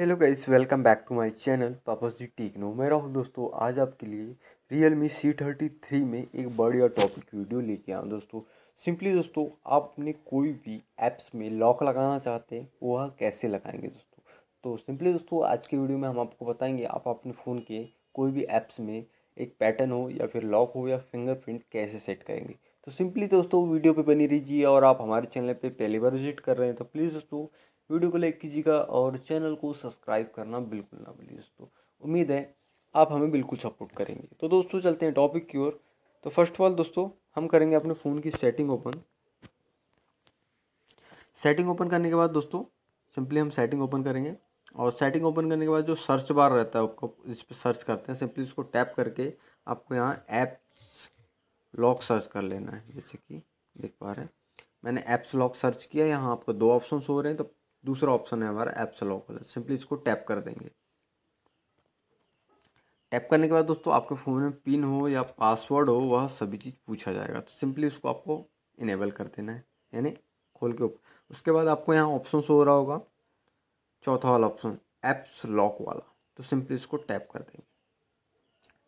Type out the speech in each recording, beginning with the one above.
Hello guys, welcome back to my channel पापस जी techno. मैं राहुल दोस्तों, आज आपके लिए real me C thirty three में एक बढ़िया टॉपिक वीडियो लेके आया दोस्तों। सिंपली दोस्तों, आप अपने कोई भी ऐप्स में लॉक लगाना चाहते हैं वह कैसे लगाएँगे दोस्तों? तो सिंपली दोस्तों, आज के वीडियो में हम आपको बताएँगे, आप अपने फ़ोन के कोई भी ऐप्स में एक पैटर्न हो या फिर लॉक हो या फिंगरप्रिंट कैसे सेट करेंगे। तो सिंपली दोस्तों, वीडियो पे बनी रहिए और आप हमारे चैनल पे पहली बार विज़िट कर रहे हैं तो प्लीज़ दोस्तों, वीडियो को लाइक कीजिएगा और चैनल को सब्सक्राइब करना बिल्कुल ना भूलिए दोस्तों। उम्मीद है आप हमें बिल्कुल सपोर्ट करेंगे। तो दोस्तों, चलते हैं टॉपिक की ओर। तो फ़र्स्ट ऑफ़ ऑल दोस्तों, हम करेंगे अपने फ़ोन की सेटिंग ओपन। सेटिंग ओपन करने के बाद दोस्तों, सिंपली हम सेटिंग ओपन करेंगे और सेटिंग ओपन करने के बाद जो सर्च बार रहता है आपको इस पर सर्च करते हैं। सिंपली इसको टैप करके आपको यहाँ ऐप्स लॉक सर्च कर लेना है, जैसे कि देख पा रहे हैं। मैंने ऐप्स लॉक सर्च किया, यहाँ आपको दो ऑप्शन हो रहे हैं तो दूसरा ऑप्शन है हमारा ऐप्स लॉक वाला। सिंपली इसको टैप कर देंगे। टैप करने के बाद दोस्तों, आपके फ़ोन में पिन हो या पासवर्ड हो, वह सभी चीज़ पूछा जाएगा। तो सिंपली उसको आपको इनेबल कर देना है, यानी खोल के ऊपर उसके बाद आपको यहाँ ऑप्शन हो रहा होगा, चौथा वाला ऑप्शन ऐप्स लॉक वाला। तो सिंपली इसको टैप कर देंगे।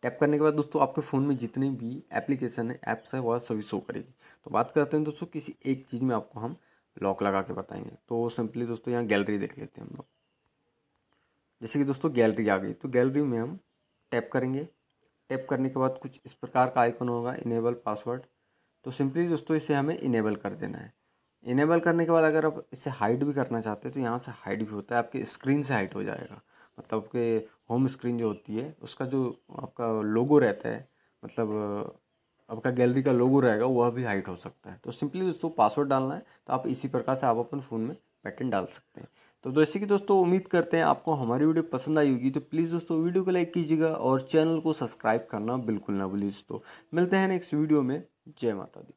टैप करने के बाद दोस्तों आपके फ़ोन में जितनी भी एप्लीकेशन है ऐप्स है वह सभी शो करेगी। तो बात करते हैं दोस्तों किसी एक चीज़ में आपको हम लॉक लगा के बताएँगे। तो सिंपली दोस्तों यहाँ गैलरी देख लेते हैं हम लोग। जैसे कि दोस्तों गैलरी आ गई। तो गैलरी में हम टैप करेंगे। टैप करने के बाद कुछ इस प्रकार का आइकन होगा इनेबल पासवर्ड तो सिंपली दोस्तों इसे हमें इनेबल कर देना है। इनेबल करने के बाद अगर आप इसे हाइड भी करना चाहते हैं तो यहाँ से हाइड भी होता है। आपके स्क्रीन से हाइड हो जाएगा। मतलब आपके होम स्क्रीन जो होती है, उसका जो आपका लोगो रहता है मतलब आपका गैलरी का लोगो रहेगा, वह भी हाइट हो सकता है। तो सिंपली दोस्तों पासवर्ड डालना है तो आप इसी प्रकार से आप अपने फ़ोन में पैटर्न डाल सकते हैं। तो जैसे कि दोस्तों उम्मीद करते हैं आपको हमारी वीडियो पसंद आई होगी तो प्लीज़ दोस्तों वीडियो को लाइक कीजिएगा और चैनल को सब्सक्राइब करना बिल्कुल ना भूलिए दोस्तों। मिलते हैं नेक्स्ट वीडियो में। जय माता दी।